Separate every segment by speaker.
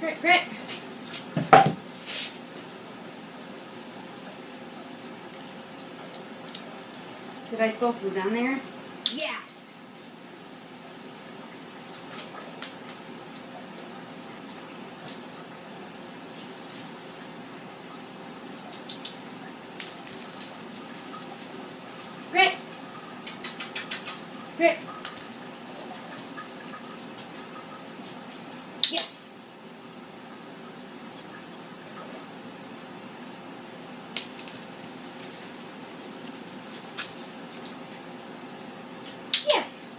Speaker 1: Grit, grit. Did I spill food down there? Yes! Grit! Grit! Yes! Yes!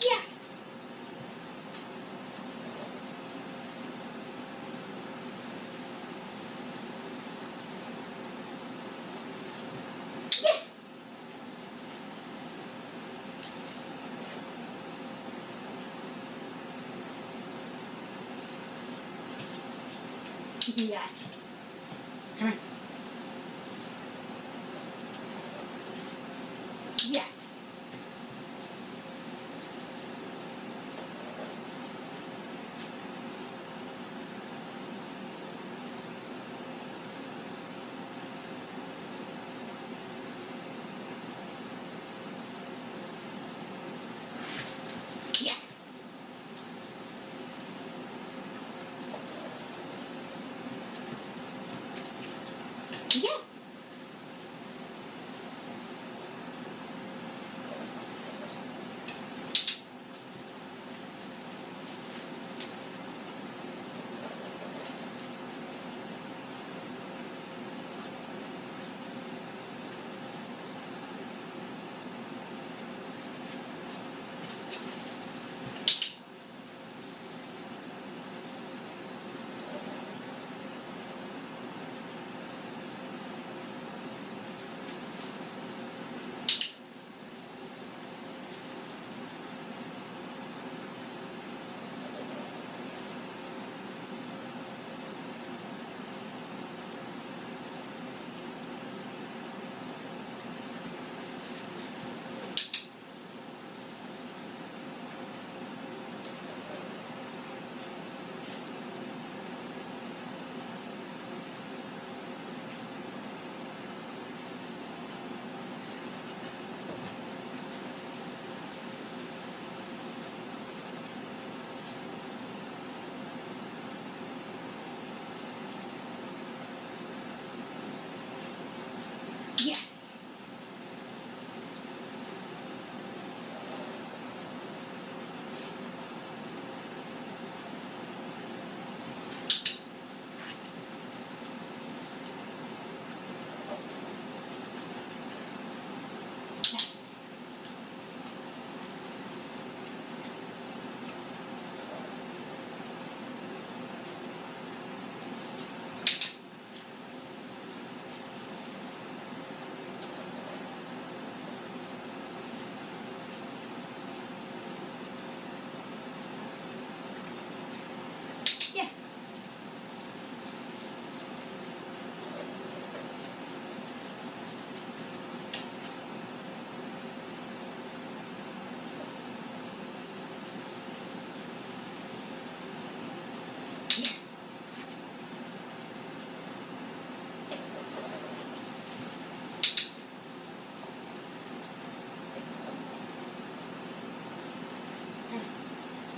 Speaker 1: Yes! Yes! Yes.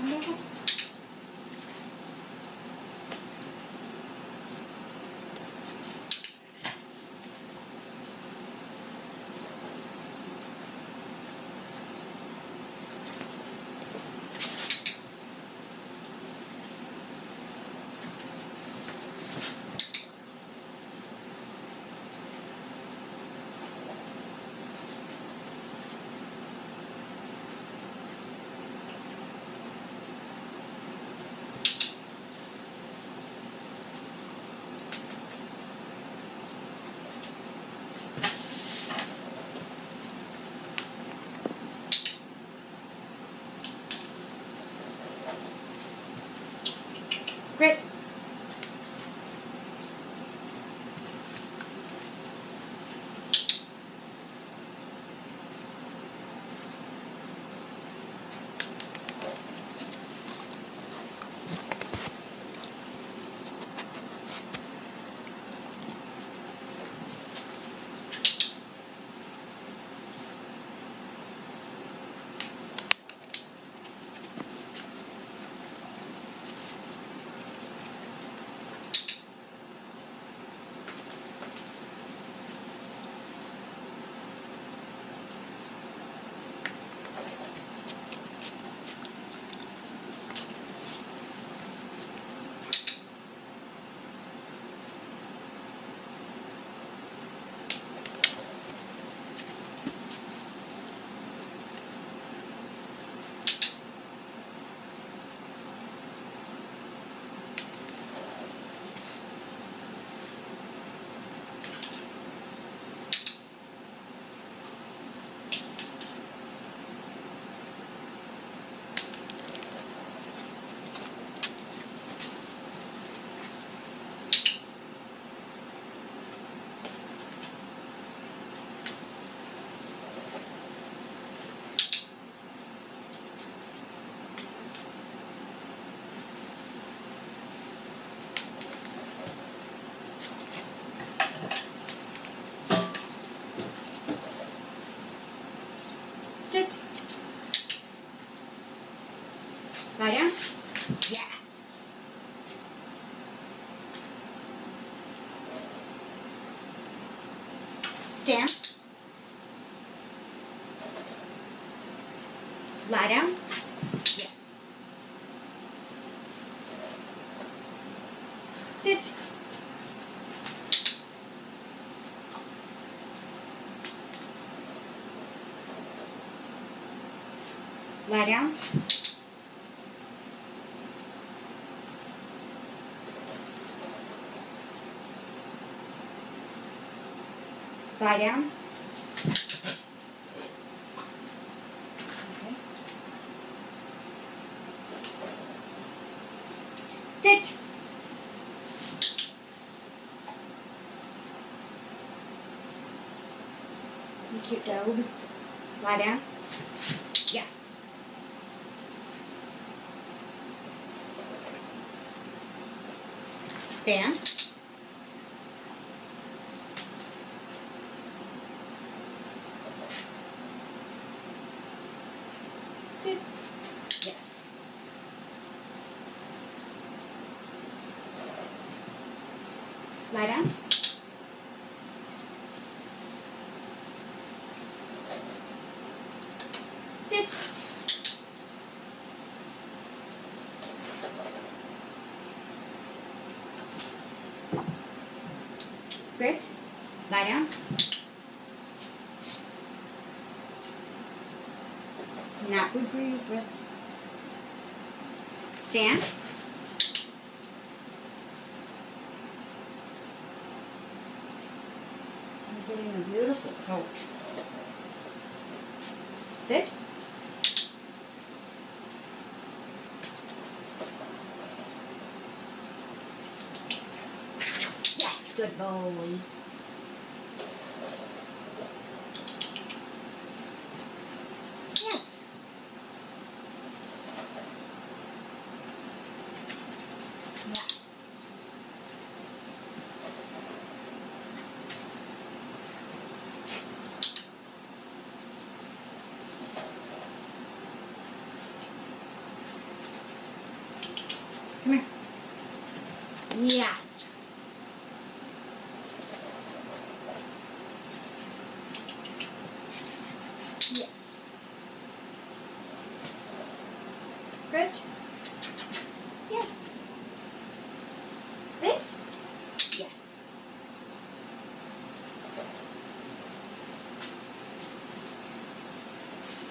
Speaker 1: 운동선 Grit. Sit. Lie down. Yes. Stand. Lie down. Yes. Sit. Lie down. Lie down. Sit. You cute dog. Lie down. Yes. Stand. Yes. Lie down. Sit. Grit. Lie down. Not good for you, Grits. Stand. You're getting a beautiful coat. Sit. Yes, good boy. Yes. Yes. Come here. Yes. Yes. Good. Yes. Sit. Yes.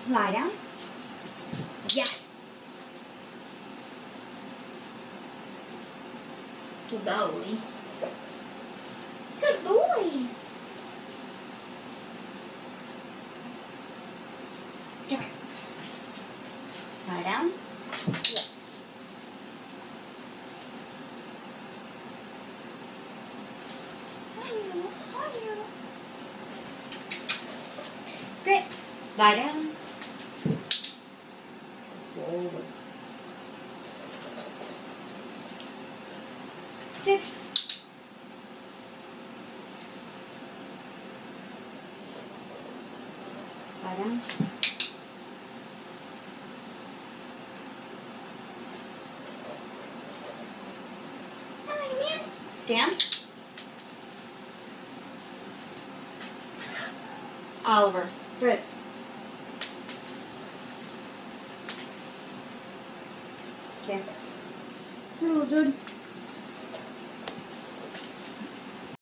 Speaker 1: Lie down. Yes. Good boy. Good boy. Come here. Lie down. Yes. Lie down.
Speaker 2: Forward.
Speaker 1: Sit. Lie down. Stand. Oliver. Fritz.
Speaker 2: रखें frozen